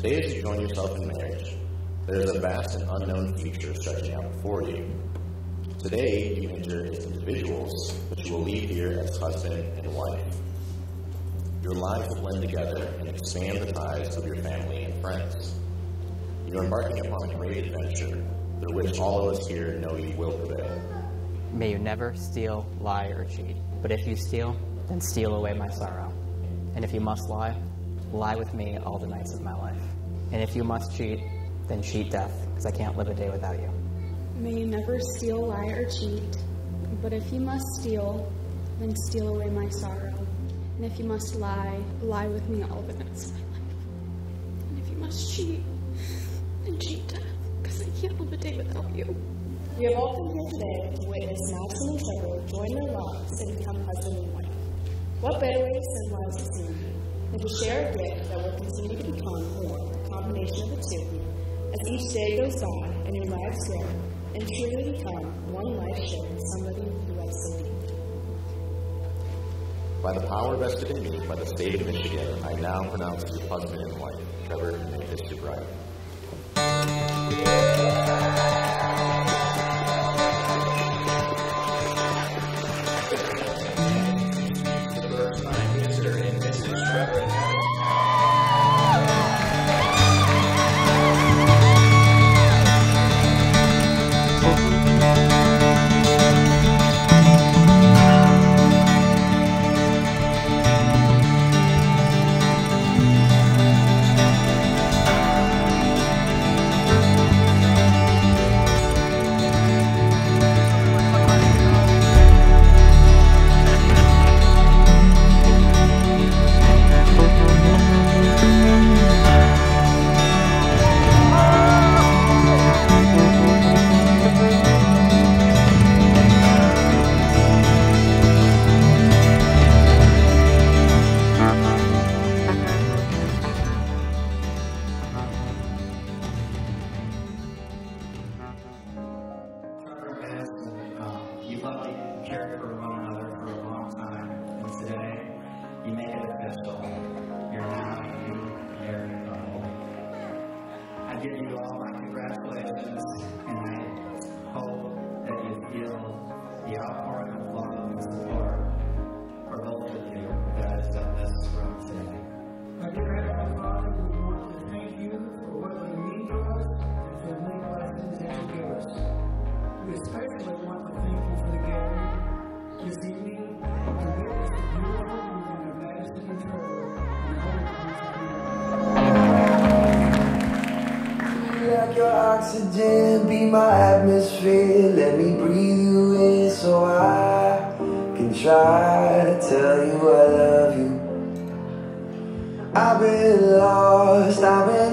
Today, as you join yourself in marriage, there is a vast and unknown future stretching out before you. Today, you enter as individuals, but you will leave here as husband and wife. Your lives will blend together and expand the ties of your family and friends. You're embarking upon a great adventure through which all of us here know you will prevail. May you never steal, lie, or cheat. But if you steal, then steal away my sorrow. And if you must lie, lie with me all the nights of my life. And if you must cheat, then cheat death, because I can't live a day without you. May you never steal, lie, or cheat. But if you must steal, then steal away my sorrow. And if you must lie, lie with me all the nights of my life. And if you must cheat, then cheat death, because I can't live a day without you. We have all come here today to witness Max and Trevor join their lives and become husband and wife. What better way to send lives as seen than to share a gift that will continue to become more a combination of the two as each day goes by and your lives grow and truly become one life shared with somebody who loves deeply. By the power vested in me by the state of Michigan, I now pronounce you husband and wife, Trevor and Mr. Bride. You love to care for for oxygen, be my atmosphere. Let me breathe you in so I can try to tell you I love you. I've been lost I've been